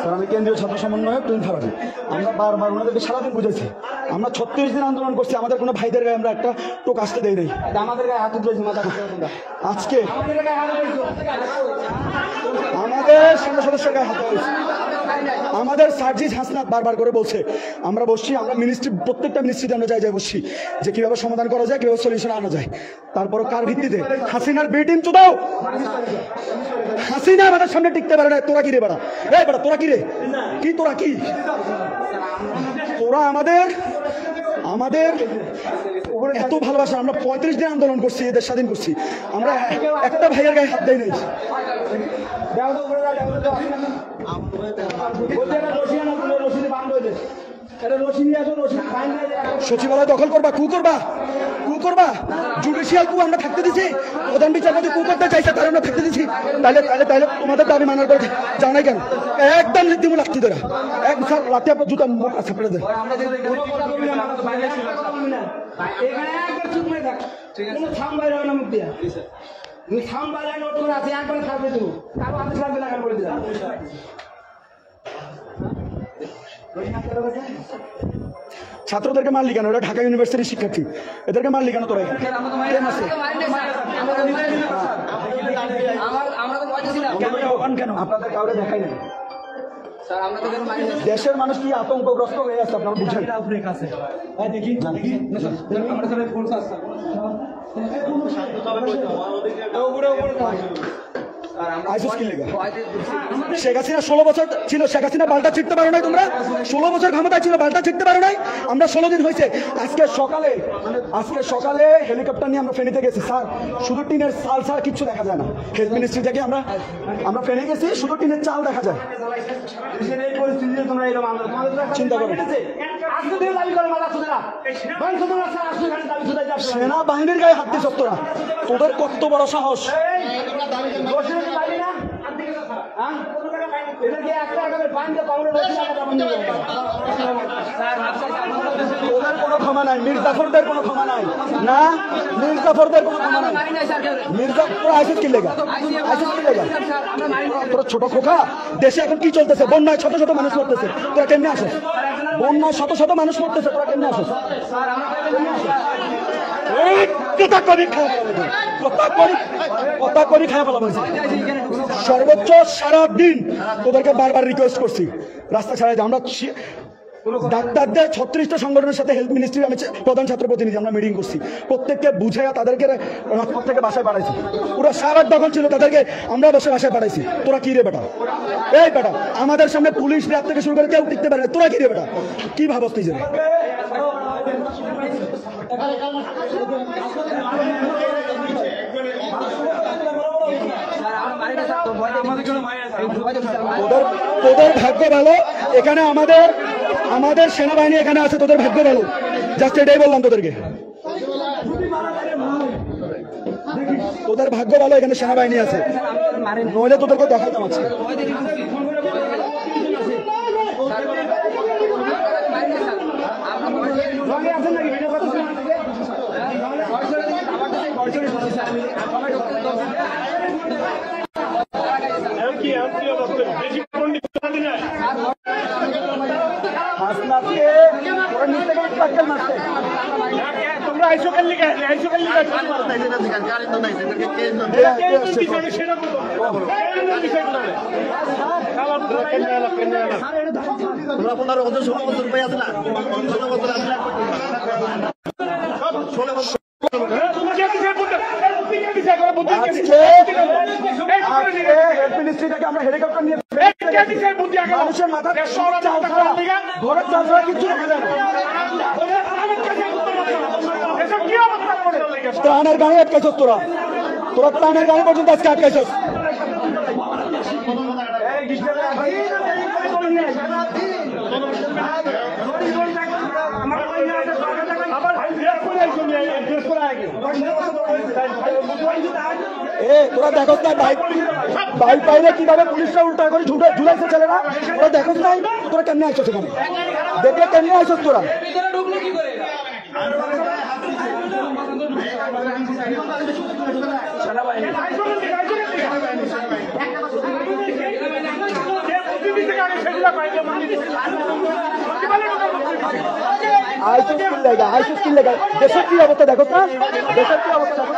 Sir আমি কেন্দ্রীয় ছাত্র সমন্বয়ক টুইন ফারাবি। আমরা বারবার ওনাদেরকে সারাদিন বুঝেছি আমরা ছত্রিশ দিন আন্দোলন করছি আমাদের কোনো ভাইদের গায়ে আমরা একটা টোক আসতে দেই নাই। আমাদের গায়ে হাত মাথা আজকে আমাদের সদস্যের গায়ে হাত হয়েছে আমাদের সার্জিস হাসনাত বারবার করে বলছে, আমরা বসছি, আমরা মিনিস্ট্রি প্রত্যেকটা মিনিস্ট্রিতে আমরা যাই যাই বসছি, যে কীভাবে সমাধান করা যায়, কীভাবে সলিউশন আনা যায়। তারপরও কার ভিত্তিতে? হাসিনার বি তো দাও। হাসিনা আমাদের সামনে টিকতে পারে না, তোরা কি রে বেড়া? এই বেড়া, তোরা কি রে? কি তোরা কি? তোরা আমাদের আমাদের এত ভালোবাসা, আমরা পঁয়ত্রিশ দিন আন্দোলন করছি, এদের স্বাধীন করছি। আমরা একটা ভাইয়ের গায়ে হাত দেয় নাই। তো উপরে তো সচিবালয় দখল করবা কু করবা? কু করবা? জুডিশিয়াল কু আমরা থাকতে দিছি। প্রধান বিচারপতি কু করতে চাইছে তার আমরা থাকতে দিছি। তাহলে তাহলে তাহলে তোমাদের দাবি মানার পর যাও নাই কেন? একদম রীতিমূল লাঠি ধরা। এক লাঠি আপনার জুতা মুখ আছে পড়ে কথা কথা করে থাক। কোনো থাম বাইরে মুখ দিয়া। তুমি থাম বাইরে নোট করে আছে একবার থাকবে তুমি। কারও হাতে লাগবে না কারও দিলাম। ছাত্রদেরকে মারলি কেন? ওরা ঢাকা ইউনিভার্সিটির শিক্ষার্থী। এদেরকে মারলি কেন তোরা? আপনাদের কাউরে দেখাই না দেশের মানুষ কি আতঙ্কগ্রস্ত হয়ে আছে? আপনারা বুঝেন। দেখি শেখ হাসিনা ষোলো বছর ছিল শেখ হাসিনা বালটা ছিটতে পারো নাই তোমরা? ষোলো বছর ক্ষমতায় ছিল বালটা ছিটতে পারো নাই? আমরা ষোলো দিন হয়েছে। আজকে সকালে আজকে সকালে হেলিকপ্টার নিয়ে আমরা ফেনীতে গেছি স্যার। শুধু টিনের চাল ছাড়া কিচ্ছু দেখা যায় না। হেলথ মিনিস্ট্রি থেকে আমরা আমরা ফেনে গেছি শুধু টিনের চাল দেখা যায়। চিন্তা করো। আছে। আজকে থেকে দাবি করো মালা সুদেরা ভাই সুদেরা স্যার আজকে এখানে দাবি সুদাই যাচ্ছে সেনা বাহিনীর গায়ে হাত দিয়েছ তোরা তোদের কত বড় সাহস? এদেরকে একটা করে দাও। তোদের কোনো ক্ষমা নাই মির্জাফরদের কোনো ক্ষমা নাই। না মির্জাফরদের কোনো ক্ষমা নাই। মির্জাফর আইসিস কি লেগা? আইসিস কি লেগা? তোরা ছোট খোকা দেশে এখন কি চলতেছে? বন্যায় শত শত মানুষ মরতেছে। তোরা কেমনে আসিস? বন্যায় শত শত মানুষ মরতেছে তোরা কেমনে আসিস? কথা করি খায়। কথা করি কথা করি খায় ফেলাবো সর্বোচ্চ সারা দিন তোদেরকে বারবার রিকোয়েস্ট করছি। রাস্তা ছাড়াই আমরা ডাক্তারদের ছত্রিশটা সংগঠনের সাথে হেলথ মিনিস্ট্রি আমি প্রধান ছাত্র প্রতিনিধি, আমরা মিটিং করছি। প্রত্যেককে বুঝাইয়া তাদেরকে রাজপথ থেকে বাসায় পাঠাইছি। পুরো সারাট দখল ছিল তাদেরকে আমরা বসে বাসায় পাঠাইছি। তোরা কি রে বেটা? এই বেটা, আমাদের সামনে পুলিশ র্যাব থেকে শুরু করে কেউ টিকতে পারে না। তোরা কি রে বেটা? কি ভাবস নিজের তোদের ভাগ্য ভালো, এখানে আমাদের আমাদের সেনাবাহিনী এখানে আছে, তোদের ভাগ্য ভালো। জাস্ট এটাই বললাম তোদেরকে। তোদের ভাগ্য ভালো, এখানে সেনাবাহিনী আছে। নইলে তোদেরকে দেখি বুঝছি মারি না স্যার আমরা ভয় দেখি রঙে আছেন নাকি ভিডিও কথা শুনে আমাদেরকে? ভয় করে দিই আমার কাছে ভয় করে দিচ্ছি স্যার আমি সবাই ঢুকতে দশ হাসনাতকে ওরা নিচ থেকে টাক্কেল মারছে তোমরা আইসো কাল লিখে আইসো কাল লিখে তোমরা পনেরো ষোলো বছর পাই আসলা ষোলো বছর আসলা ষোলো বছর আমরা হেলিকপ্টার নিয়ে মানুষের মাথা ঘরের চাল ছাড়া কিচ্ছু যায় না ত্রাণের গাড়ি আটকাইছস তোরা তোরা ত্রাণের গাড়ি পর্যন্ত আজকে আটকাইছস এ, তোরা দেখোস না বাইক বাইক পাইলে কীভাবে পুলিশরা উল্টা করে ঝুলে ঝুলাইছে ছেলেরা? তোরা দেখোস নাই তোরা কেমনে আসছো সেখানে? দেখলে কেমনে আসছ তোরা ভিতরে ঢুকলো কি করে প্রতিদিন থেকে আগে আইসো স্কিল লেগা আইসো স্কিল লেগা। দেশের কি অবস্থা দেখো না দেশের কি অবস্থা দেখো।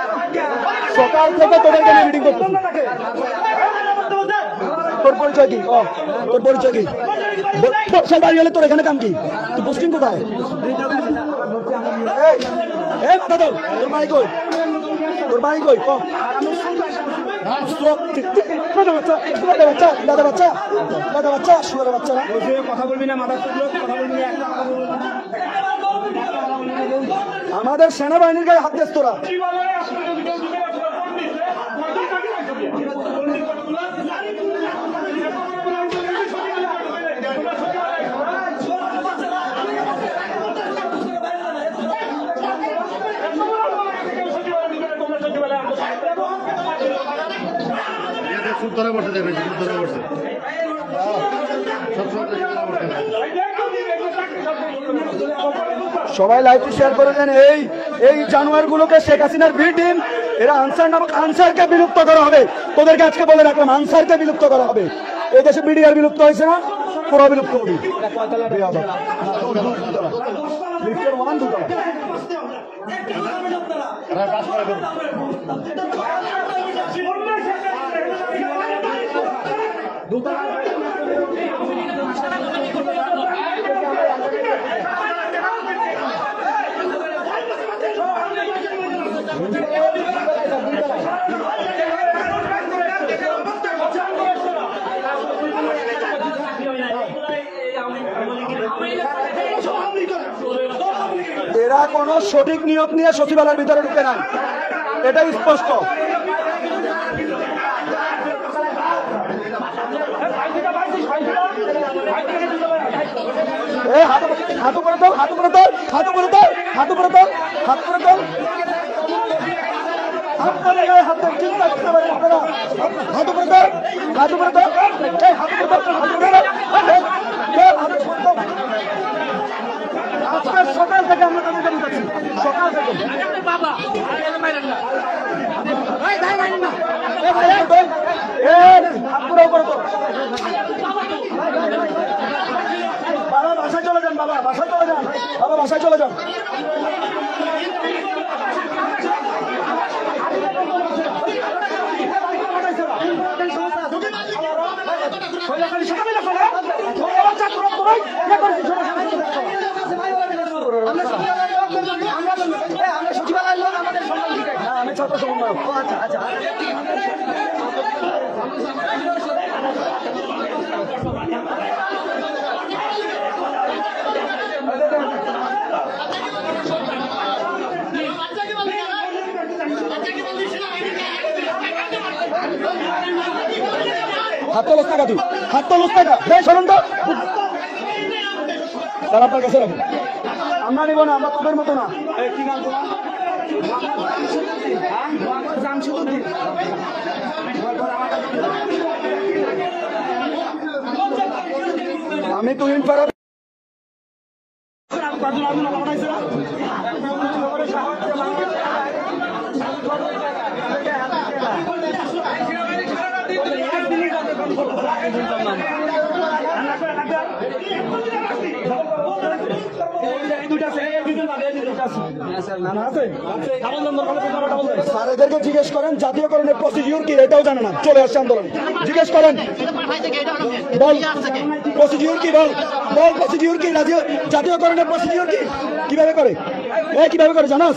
সকাল থেকে তোর পরিচয় কি? ও তোর পরিচয় কি? বক্সার বাড়ি হলে তোর এখানে কাম কি? তুই পোস্টিং কোথায়? এই, এই কথা তো তোর বাড়ি কই? তোর বাড়ি কই? ও। দাদা বাচ্চা দাদা বাচ্চা দাদা বাচ্চা কথা বলবি না মাথা কথা বলবি না একটা কথা বলবি না আমাদের সেনাবাহিনীর গায়ে হাত দিস তোরা। ধরে বসে সুদ ধরে বসে সবসময় তো সুদ ধরে বসে সবাই লাইভ শেয়ার করে দেন। এই এই জানোয়ার গুলোকে শেখ হাসিনার টিম এরা আনসার নামক আনসারকে বিলুপ্ত করা হবে। তোদেরকে আজকে বলে রাখলাম, আনসারকে বিলুপ্ত করা হবে। এই দেশে বিডিআর বিলুপ্ত হয়েছে না? পুরো বিলুপ্ত হবে। এরা কোনো সঠিক নিয়োগ নিয়ে সচিবালয়ের ভিতরে ঢুকে নাই। এটাই স্পষ্ট। হাত করে দাও হাত করে দাও হাত করে দাও হাত করে দাও হাত করে দাও আপনারা হাত করে দাও হাত করে দাও এই হাত করে দাও হাত আজকে সকাল থেকে আমরা তাদেরকে বুঝাচ্ছি সকাল থেকে এ ভাই, এই, ভাই, এ, হাত পুরো উপরে তো। বাবা বাসায় চলে যান বাবা বাসায় চলে যান বাবা বাসায় চলে যান আচ্ছা আচ্ছা হাত তোলস টাকা তুই হাত তোলস টাকা তো। তারা আপনার কাছে রাখুন। আমরা নিব না, আমরা তোদের মতো না। কি নাম তোমার? জামশুদ্দিন আমি তুহিন ফারাদ স্যার জিজ্ঞেস করেন, জাতীয়করণের প্রসিডিউর কি, এটাও জানে না। চলে আসছে আন্দোলন। জিজ্ঞেস করেন, বল, প্রসিডিউর কি, বল বল, প্রসিডিউর কি, জাতীয় জাতীয়করণের প্রসিডিউর কি? কীভাবে করে? কীভাবে করে, জানাস?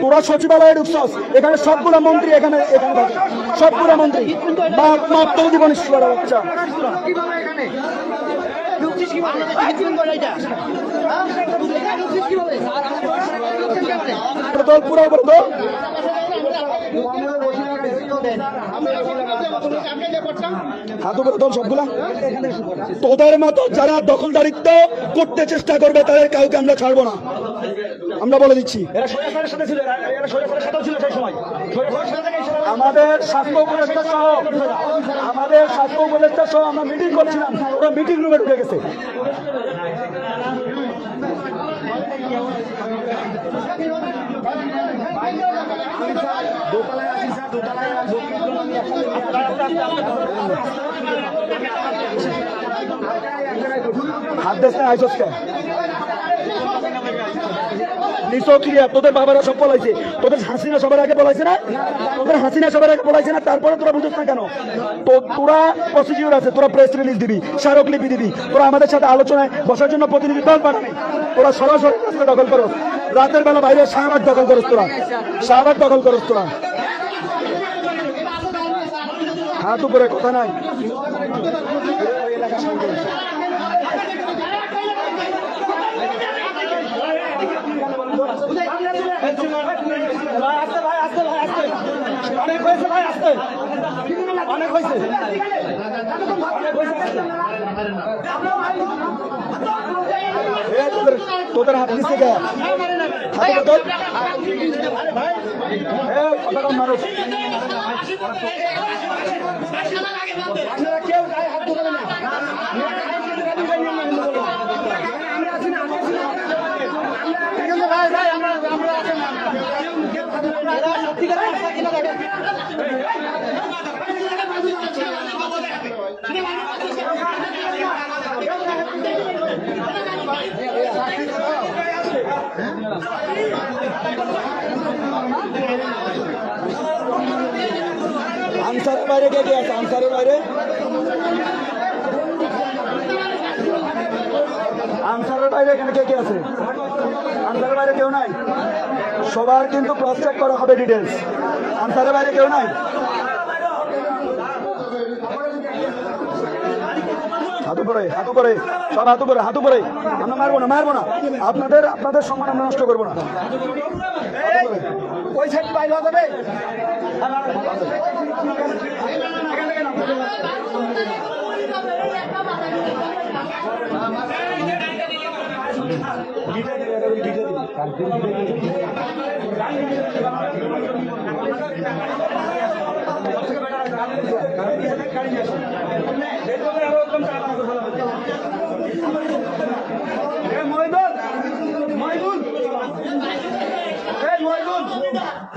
তোরা সচিবালয়ে ঢুকছস এখানে সবগুলো মন্ত্রী এখানে এখানে থাকে। সবগুলো মন্ত্রী। মাত্র মাপ তো দিব নিশ্চয় বাচ্চা? হ্যাঁ? পুরো উপরে হাত উপরে তোল সবগুলা। তোদের মতো যারা দখলদারিত্ব করতে চেষ্টা করবে তাদের কাউকে আমরা ছাড়বো না। আমরা বলে দিচ্ছি। আমাদের স্বাস্থ্য উপদেষ্টা সহ আমাদের স্বাস্থ্য উপদেষ্টা সহ আমরা মিটিং করছিলাম। ওরা মিটিং রুমে ঢুকে গেছে। হাত দেশ না আইসস তোদের বাবারা সব পলাইছে তোদের হাসিনা সবার আগে পলাইছে না? তোদের হাসিনা সবার আগে পলাইছে না? তারপরে তোরা বুঝছ না কেন? তো তোরা প্রসিডিউর আছে, তোরা প্রেস রিলিজ দিবি, স্মারকলিপি দিবি, তোরা আমাদের সাথে আলোচনায় বসার জন্য প্রতিনিধি দল পাঠাবি তোরা সরাসরি রাস্তা দখল করো। রাতের বেলা বাইরে শাহবাগ দখল করস তোরা। শাহবাগ দখল করস তোরা। হাত উপরে কথা নাই। তোদের হাত দিচ্ছে আপনারা কেউ গায়ে হাত ঢোকাবেন না ঠিক আছে ভাই ভাই আমরা আমরা আছেন সত্যিকারের রাস্তা কিনা দেখেন আনসারের বাইরে কে কে আছে? আনসারের বাইরে? আনসারের বাইরে এখানে কে কে আছে? আনসারের বাইরে কেউ নাই? সবার কিন্তু ক্রস চেক করা হবে ডিটেলস আনসারের বাইরে কেউ নাই? হাতু পরে হাতু পরে, সব হাতু পরে হাতু পরে। আমরা মারবো না মারবো না। আপনাদের আপনাদের সম্মান আমরা নষ্ট করব না। ওই সাইড হওয়া যাবে।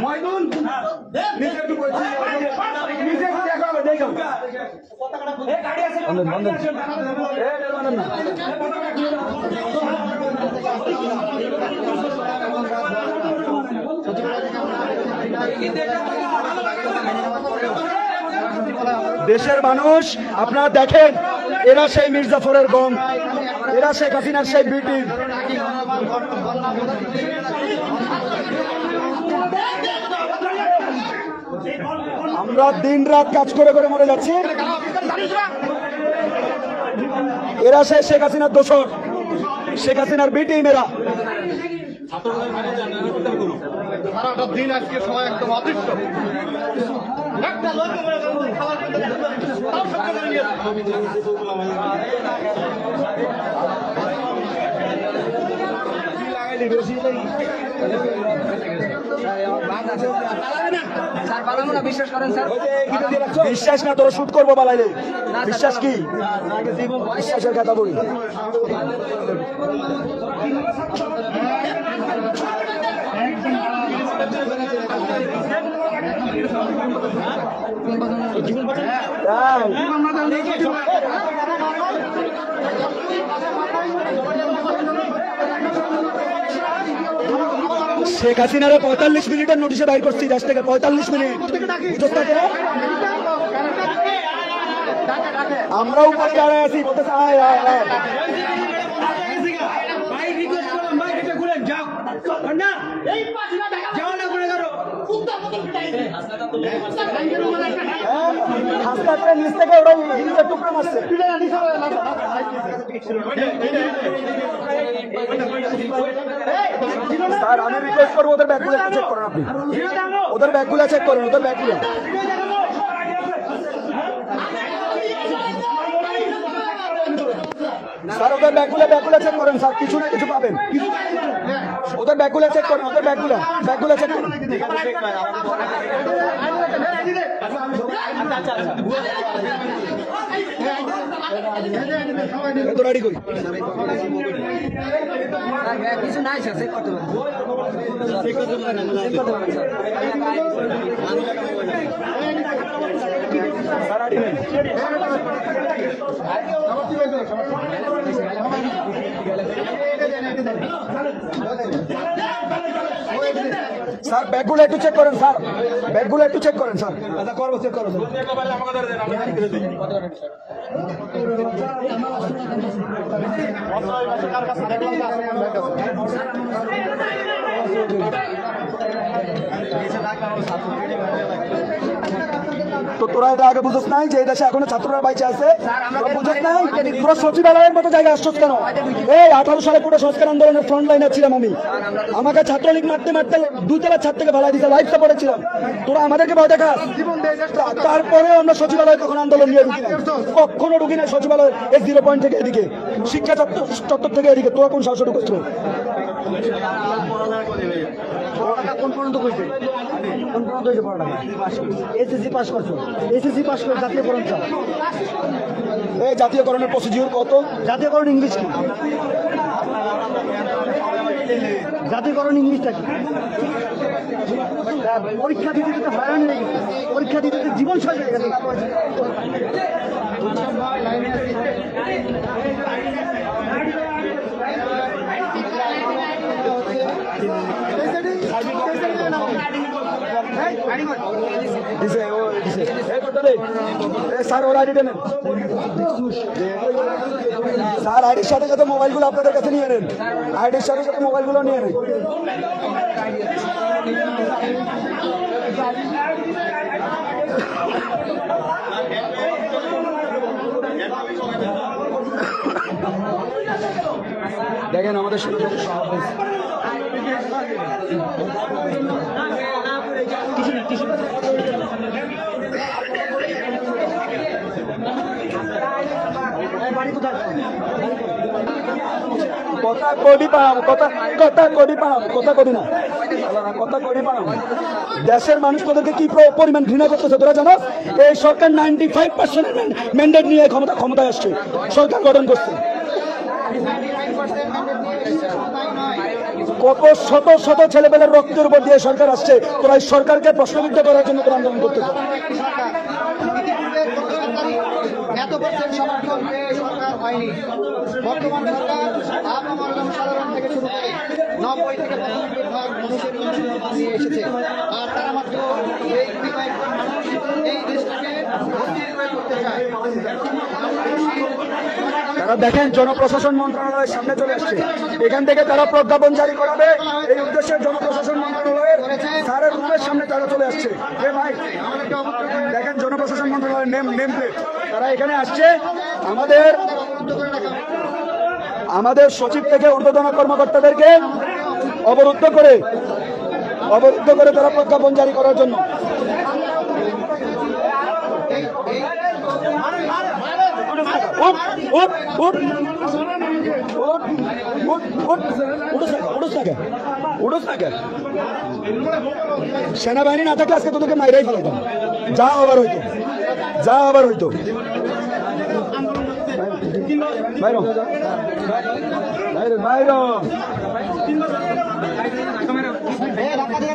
ময়দুল নিচে একটু বলছি নিচে একটু দেখো দেখো বন্ধন বন্ধন এ বন্ধন না দেশের মানুষ আপনারা দেখেন এরা সেই মির্জাফরের গম এরা শেখ হাসিনার সেই বিটি আমরা দিন রাত কাজ করে করে মরে যাচ্ছি। এরা সে শেখ হাসিনার দোষর। শেখ হাসিনার বিটি মেরা সারাটা দিন আজকে সময় একদম অদৃশ্য। একটা লোক খাবার পেতে তাও বিশ্বাস না তোরা শুট করব বালাইলে বিশ্বাস কি বিশ্বাসের কথা বলি তাই। শেখ হাসিনারা পঁয়তাল্লিশ মিনিটের নোটিশে বাইর করছি দেশ থেকে পঁয়তাল্লিশ মিনিট। বুঝতে পারছ? আমরা উপরে দাঁড়ায় আছি হ্যাঁ, নিচ থেকে ওরা টুকরো মারছে। স্যার, আমি রিকোয়েস্ট করব, ওদের ব্যাগগুলো চেক করেন আপনি। ওদের ব্যাগগুলো চেক করেন, ওদের ব্যাগগুলো। স্যার, ওদের ব্যাগগুলো ব্যাগগুলো চেক করেন, স্যার, কিছু না, কিছু পাবেন। ওদের ব্যাগগুলো চেক করেন, ওদের ব্যাগগুলো ব্যাগগুলো চেক করেন। কিছু নাই স্যার চেক করতে পারেন স্যার স্যার, ব্যাগগুলো একটু চেক করেন, স্যার। ব্যাগগুলো একটু চেক করেন, স্যার। আচ্ছা করব চেক করব তো তোরা এটা আগে বুঝোস নাই যে এই দেশে এখনও ছাত্ররা বাইচে আছে। বুঝোস নাই? তোরা সচিবালয়ের মতো জায়গা আসছ কেন? এই আঠারো সালে পুরো সংস্কার আন্দোলনের ফ্রন্ট লাইনে ছিলাম আমি। আমাকে ছাত্রলীগ মারতে মারতে দুতলা ছাদ থেকে ফেলাই দিতে লাইফ সাপোর্টে ছিলাম। তোরা আমাদেরকে ভয় দেখাস? তারপরে আমরা সচিবালয় কখন আন্দোলন নিয়ে ঢুকি নাই। কখনো ঢুকি নাই সচিবালয় এই জিরো পয়েন্ট থেকে এদিকে। শিক্ষা চত্বর থেকে এদিকে। তোরা কোন সাহসে ঢুকছ? কোন পর্যন্ত করছে। কোন পর্যন্ত হয়েছে পড়াটা। এসএসসি পাস করছ। এসএসসি পাস করে জাতীয়করণ চাও। এই জাতীয়করণের প্রসিডিউর কত? জাতীয়করণ ইংলিশ কি? জাতীয়করণ ইংলিশটা কি? পরীক্ষা দিতে দিতে হয়রান হয়ে গেছে। পরীক্ষা দিতে দিতে জীবন শেষ হয়ে গেছে। দিছে ও দিছে এই এ স্যার ওর স্যার আইডির সাথে সাথে মোবাইলগুলো আপনাদের কাছে নিয়ে নেন আইডির সাথে সাথে মোবাইলগুলো নিয়ে নেন দেখেন আমাদের সাথে। কথা কবি পাম, কথা কথা কবি পাম, কথা কবি না। কথা কবি পাম। দেশের মানুষ তোদেরকে কি প্র- পরিমাণ ঘৃণা করতেছে তোরা জানো? এই সরকার নাইনটি ফাইভ পার্সেন্ট ম্যান্ডেট নিয়ে ক্ষমতা ক্ষমতায় আসছে। সরকার গঠন করছে। কত শত শত ছেলেপেলের রক্তের উপর দিয়ে সরকার আসছে, তোরা সরকারকে প্রশ্নবিদ্ধ করার জন্য তোরা আন্দোলন করতে সরকার হয়নি। বর্তমান সরকার জনসাধারণ থেকে শুরু করে নব্বই থেকে মানুষের এসেছে। আর তারা মাত্র এই দেশটাকে করতে চায়। তারা দেখেন, জনপ্রশাসন মন্ত্রণালয়ের সামনে চলে আসছে। এখান থেকে তারা প্রজ্ঞাপন জারি করাবে। এই উদ্দেশ্যে জনপ্রশাসন মন্ত্রণালয়ের স্যারের রুমের সামনে তারা চলে আসছে। দেখেন, জনপ্রশাসন মন্ত্রণালয়ের নেম নেম তারা এখানে আসছে। আমাদের আমাদের সচিব থেকে ঊর্ধ্বতন কর্মকর্তাদেরকে অবরুদ্ধ করে অবরুদ্ধ করে তারা প্রজ্ঞাপন জারি করার জন্য। উঠ, উঠ, উঠ। উঠ, উঠ, উঠ। উঠোস না, উঠোস না কেন? উঠোস না কেন? সেনাবাহিনী না থাকলে আজকে তোদেরকে মাইরাই ফেলাইতাম যা আবার হইতো যা আবার হইতো বাইরো বাইরো বাইরো ধাক্কা দিয়ে না ধাক্কা দিয়ে না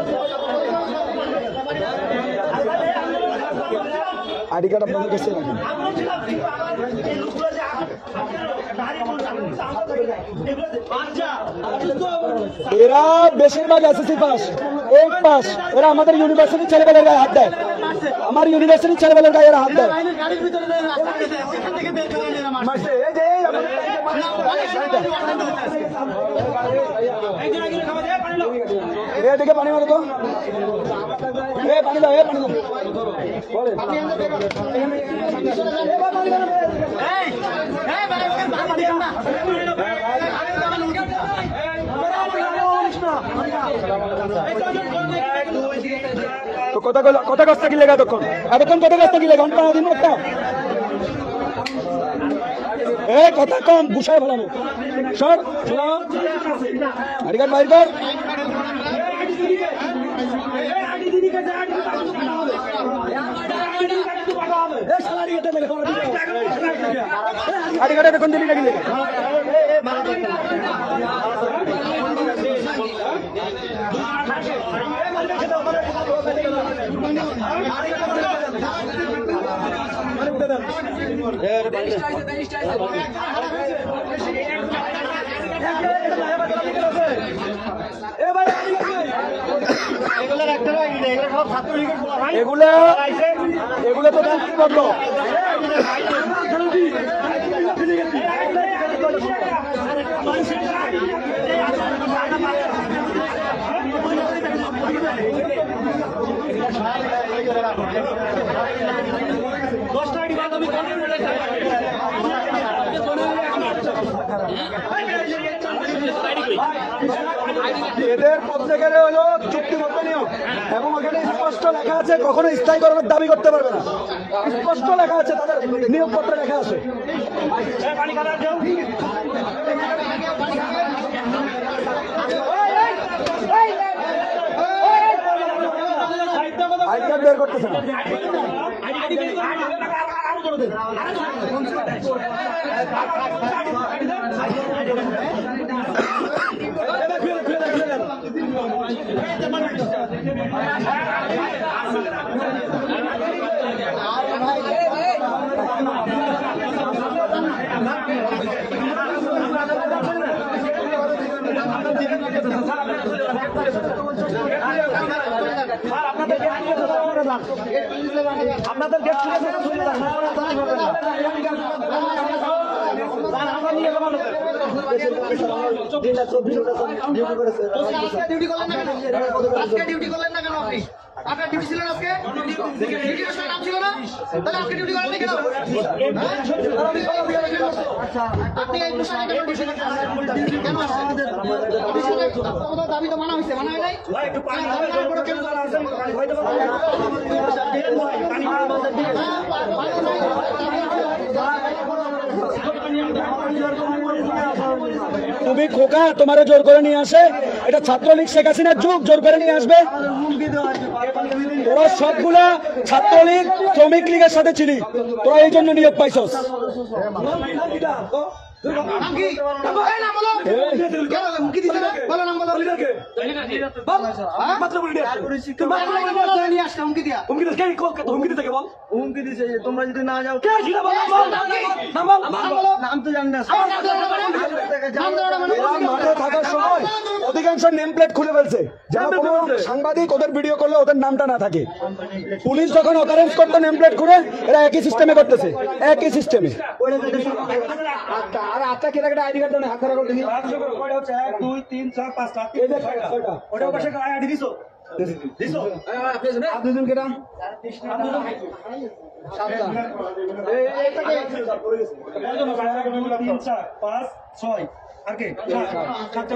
আইডি কার্ড আপনাদের কাছে রাখেন এরা বেশিরভাগ এসএসসি পাস এইট পাস এরা আমাদের ইউনিভার্সিটির ছেলেবেলের গায়ে হাত দেয়। আমার ইউনিভার্সিটির ছেলেবেলের গায়ে এরা হাত দেয়। এদিকে পানি মারো তো। এ, পানি দাও, এ, পানি দাও। বলেন তো কথা কথা কাজটা কি লেগা এতক্ষণ এতক্ষণ কথা কাজটা কি ঘণ্টা দিন একটা। এ, কথা ফেলানো সর বাইর কর। গাড়ি কাটে দেখুন দিবি নাকি লেগে এগুলো সব ছাত্রলীগের পোলা ভাই। এগুলো এগুলো তো চুক্তি করল এদের প্রত্যেকের হলো চুক্তিবদ্ধ নিয়ম এবং ওখানে স্পষ্ট লেখা আছে, কখনো স্থায়ীকরণের দাবি করতে পারবে না। স্পষ্ট লেখা আছে, তাদের নিয়োগপত্রে লেখা আছে। করতেছে আপনাদের গেট খুলে খুলে দেন। আমরা নিয়ে যাব আমাদের। আজকে ডিউটি করলেন না কেন? আজকে ডিউটি করলেন না কেন? আপনি? আপনার ডিউটি ছিল আজকে? ডিউটি নাম ছিল না? তাহলে আজকে ডিউটি করেন কেন? আপনি এই পোশাকে কেন ডিউটি কেন আসছেন? দাবি তো মানা হয়েছে মানা হয় নাই? তারপরে কেন তুমি খোকা, তোমারে জোর করে নিয়ে আসে। এটা ছাত্রলীগ শেখ হাসিনার যুগ, জোর করে নিয়ে আসবে। তোরা সবগুলা ছাত্রলীগ, শ্রমিক লীগের সাথে চিনি। তোরা এই জন্য নিয়োগ পাইছস। অধিকাংশ নেম প্লেট খুলে ফেলছে সাংবাদিক ওদের ভিডিও করলে ওদের নামটা না থাকে পুলিশ যখন অকারেন্স করতো নেম প্লেট খুলে এরা একই সিস্টেমে করতেছে একই সিস্টেমে আর আচ্ছা কেটে কেটে আইডি কার্ড দেন হাত ধরা করে দেখি এক দুই তিন চার পাঁচটা ওটা পাশে আইডি দিছো দিছো আর দুজন কেটা সাতটা এই এইটাকে তিন চার পাঁচ ছয় আর কে সাতটা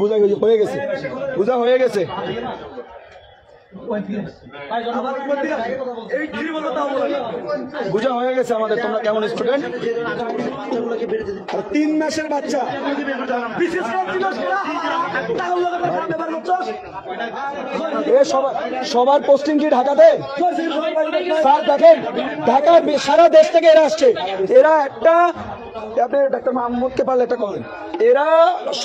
বোঝা হয়ে গেছে? বোঝা হয়ে গেছে। বোঝা হয়ে গেছে আমাদের তোমরা কেমন স্টুডেন্ট তিন মাসের বাচ্চা। এ সবার সবার পোস্টিং কি ঢাকাতে? স্যার দেখেন ঢাকার সারা দেশ থেকে এরা আসছে। এরা একটা আপনি ডাক্তার মাহমুদকে পারলে একটা করেন। এরা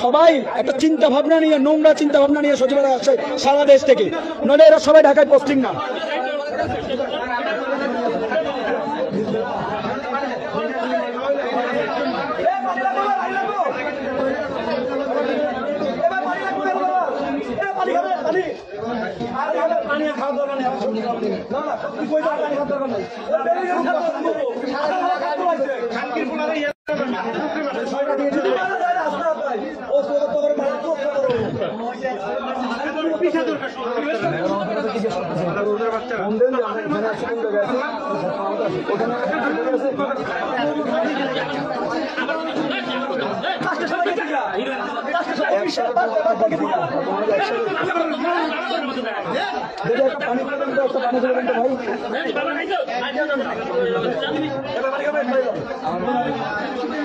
সবাই একটা চিন্তা ভাবনা নিয়ে নোংরা চিন্তা ভাবনা নিয়ে সচিবালয় আসে সারা দেশ থেকে। নইলে এরা সবাই ঢাকায় পোস্টিং না। পানি খাওয়া দরকার নেই। না না কই যাস, পানি খাওয়ার দরকার নেই দেখি একটা পানি করে দেন তো, একটা পানি করে দেন তো ভাই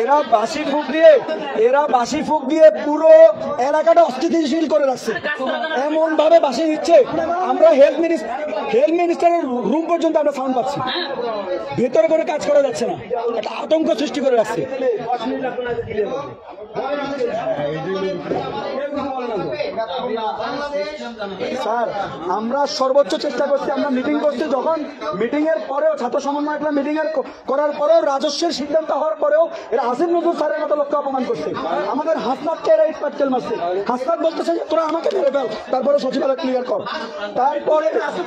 এরা বাসি ফুক দিয়ে, এরা বাসি ফুক দিয়ে পুরো এলাকাটা অস্থিতিশীল করে রাখছে। এমন ভাবে বাসি দিচ্ছে, আমরা হেলথ মিনিস্টার হেলথ মিনিস্টারের রুম পর্যন্ত আমরা সাউন্ড পাচ্ছি। ভেতরে করে কাজ করা যাচ্ছে না। একটা আতঙ্ক সৃষ্টি করে রাখছে। স্যার, আমরা সর্বোচ্চ চেষ্টা করছি, আমরা মিটিং করছি। যখন মিটিং এর পরেও ছাত্র সমন্বয় মিটিং এর করার পরেও রাজস্বের সিদ্ধান্ত হওয়ার পরেও এরা আসিফ নজরুল স্যারের মতো লক্ষ্য অপমান করছে। আমাদের হাসনাতকে এরা ইট পাটকেল মারছে। হাসনাত বলতেছে যে, তোরা আমাকে মেরে ফেল, তারপরে সচিবালয় ক্লিয়ার কর। তারপরে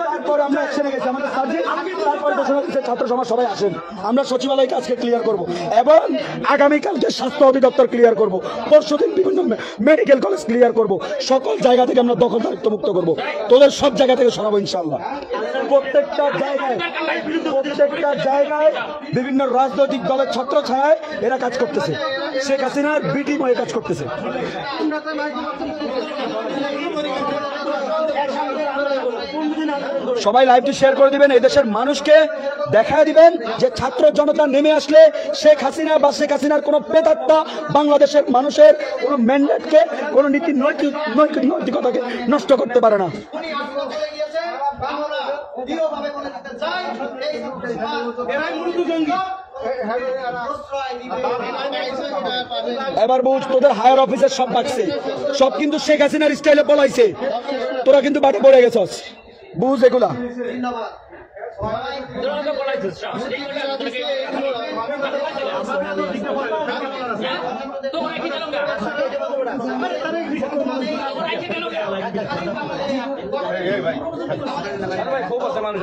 তারপরে আমরা অ্যাকশনে গেছি। আমাদের সার্জিক তারপরে ঘোষণা দিচ্ছে ছাত্র সমাজ, সবাই আসেন। আমরা সচিবালয়কে আজকে ক্লিয়ার করব এবং আগামীকালকে স্বাস্থ্য অধিদপ্তর ক্লিয়ার করব। পরশুদিন বিভিন্ন মেডিকেল কলেজ ক্লিয়ার করব। সকল জায়গা থেকে আমরা দখল দায়িত্ব মুক্ত করব। তোদের সব জায়গা থেকে সরাবো ইনশাল্লাহ প্রত্যেকটা জায়গায় প্রত্যেকটা জায়গায় বিভিন্ন রাজনৈতিক দলের ছত্র ছায় এরা কাজ করতেছে। শেখ বিটি ময়ে কাজ করতেছে। সবাই লাইভটি শেয়ার করে দিবেন, এই দেশের মানুষকে দেখায় দিবেন যে ছাত্র জনতা নেমে আসলে শেখ হাসিনা বা শেখ হাসিনার কোনো প্রেতাত্মা বাংলাদেশের মানুষের কোনো ম্যান্ডেটকে কোনো নীতি নৈতিক নৈতিক, নৈতিকতাকে নষ্ট করতে পারে না। দৃঢ়ভাবে বলে দিতে চাই এরাই মূলত জঙ্গি। এবার বুঝ তোদের হায়ার অফিসের সব ডাকছে সব কিন্তু শেখ হাসিনার স্টাইলে বলাইছে। তোরা কিন্তু বাটে পড়ে গেছস। বুঝ এগুলা। খুব আছে মানুষ।